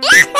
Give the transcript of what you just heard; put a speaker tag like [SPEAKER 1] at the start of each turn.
[SPEAKER 1] Yeah!